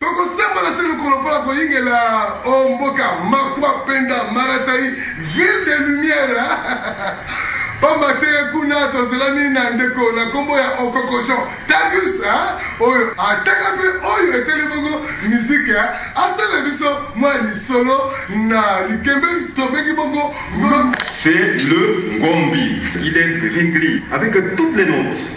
Tokosembola se lokolo mpo na koyingela o mboka Makwa Penda Maratai, ville de lumière pamba te kuna tozelami na ndeko na nkombo ya okokoshon tagus oyo ataka mpe oyo etali bongo miziki asala biso mwa lisolo na likembe topeki bongo c'est le ngombi il est ringli avec toutes les notes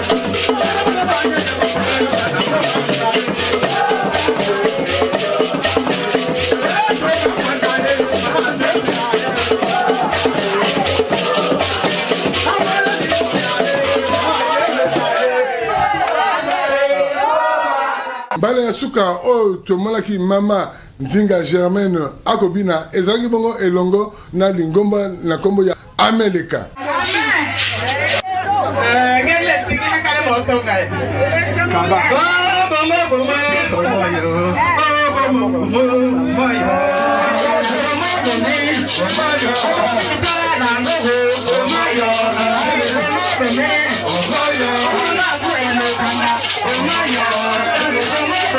mbala ya suka oyo tomonaki mama nzinga germaine akobina ezalaki bongo elongo na lingomba na nkombo ya Ameleka.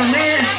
Amen.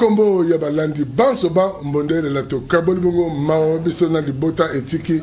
okombo ya balandi banso ba mbondelela tokaboli bongo mawa biso na libota etiki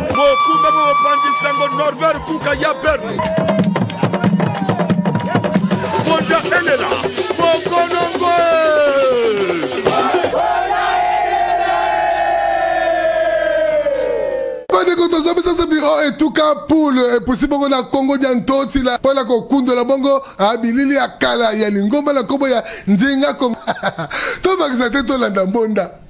mokumba mwa mopanzi sango norbert kuka ya berne mponda elela mokolongo bandeko tozobisasa biro etuka poule epusi bongo na kongo dia ntotila mpo na kokundola bongo ah, bilili ya kala ya lingomba na nkombo ya nzinga kongo tobakisa te tolanda mbonda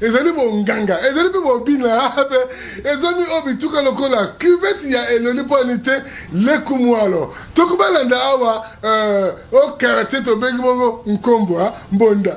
ezali bonganga ezali mpe bobina mpe ezwami oyo bituka lokola cuvete ya eloli mpo ani te lekumwalo toko balanda awa euh, o karate tobengi bongo nkombwa mbonda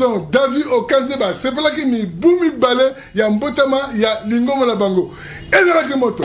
donc david okanzeba asepelaki mibu mibale ya mbotama ya lingomba na bango ezalaki moto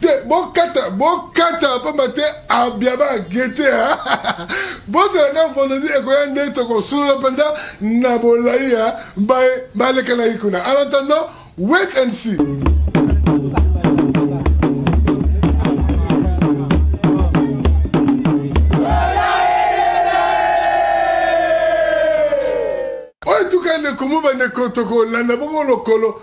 te bokata bokata pamba te abiaba gete bozala na vendredi ekoya nde tokosolola mpenza na bolai ya baye balekanaki kuna en attendant wait and see oyo tukande komo bandeko tokolanda bongo lokolo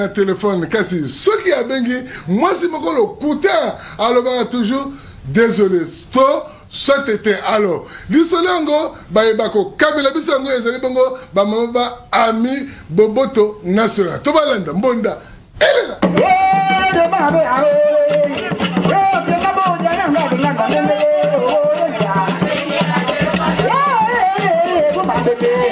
na telefone kasi soki abengi mwasi moko lokuta alobaka toujours désolé to soit ete alors lisolo yango baye bakokabela biso yango ezali bongo bamama ba ami boboto national to balanda mbonda elela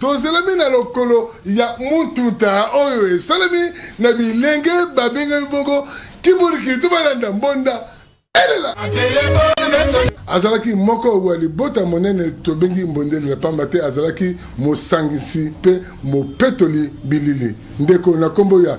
Tozelami na lokolo ya mututa oyo esalemi na bilenge babengami bongo kiburiki to balanda mbonda elela azalaki moko wa libota monene tobengi mbondelela pamba te azalaki mosangisi mpe mopetoli bilili ndeko na nkombo ya